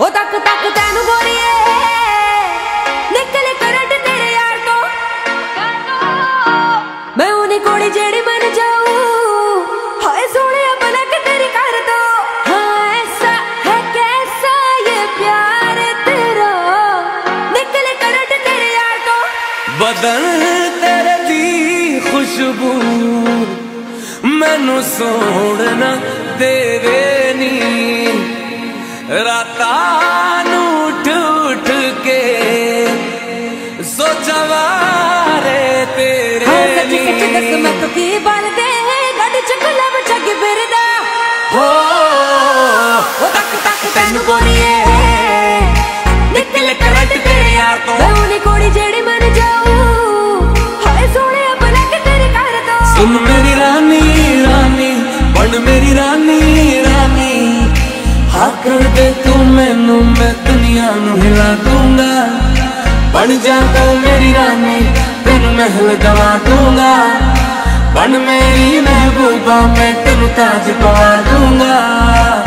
ਉਹ ਤੱਕ ਤੱਕ ਤੈਨੂੰ ਗੋਰੀਏ ਨਿਕਲੇ ਕਰੰਟ ਤੇਰੇ ਯਾਰ ਤੋਂ ਮੈਂ ਉਹਨੇ ਕੋੜੀ ਜਿਹੜੀ ਮਨ ਜਾਊ ਹਾਏ ਸੋਹਣਿਆ ਬਲਕ ਤੇਰੀ ਕਰ ਦੋ ਹਾਂ ਐਸਾ ਹੈ ਕੈਸਾ ਇਹ ਪਿਆਰ ਤੇਰਾ ਨਿਕਲੇ ਕਰੰਟ ਤੇਰੇ ਯਾਰ ਤੋਂ ਬਦਨ ਤੇਰੇ ਦੀ ਖੁਸ਼ਬੂ ਮੈਨੂੰ ਸੋਹਣਾ ਦੇਵੇ ਨੀ ਰਾਤਾਂ ਨੂੰ ਉੱਠ ਉੱਠ ਕੇ ਸੋਚਾਂ ਵਾਰੇ ਤੇਰੇ ਹਾਂ ਸੱਚ ਸੱਚ ਦੱਸ ਨੀ ਮੈਂ ਤੂੰ ਕੀ ਬਣਦੇ ਗੱਡ ਚ ਗੁਲਾਬ ਛੱਗ ਫਿਰਦਾ ਹੋ ਉਹ ਤੱਕ ਤੱਕ ਤੈਨੂੰ ਗੋਰੀਏ ਨਿਕਲੇ ਕਰੰਟ ਤੇਰੇ ਯਾਰ ਤੋਂ ਮੈਂ ਉਹਨੇ ਕੋੜੀ ਜਿਹੜੀ ਮਨ ਜਾਊ ਹਾਏ ਸੋਹਣਿਆ ਬਲਕ ਤੇਰੀ ਕਰ ਦੋ ਸੁਣ ਮੇਰੀ ਰਾਨੀ ਰਾਨੀ ਬਣ ਮੇਰੀ ਰਾਨੀ ਰਾਨੀ ਹਾਕਰ ਦੇ ਤੂੰ ਮੈਨੂੰ ਮੈਂ ਦੁਨੀਆ ਨੂੰ ਹਿਲਾ ਦੂੰਗਾ ਬਣ ਜਾ ਤੂੰ ਮੇਰੀ ਰਾਨੀ ਤੈਨੂੰ ਮਹਿਲ ਦਵਾ ਦੂੰਗਾ ਬਣ ਮੇਰੀ ਮਹਿਬੂਬਾ ਮੈਂ ਤੈਨੂੰ ਤਾਜ ਪਵਾ ਦੂੰਗਾ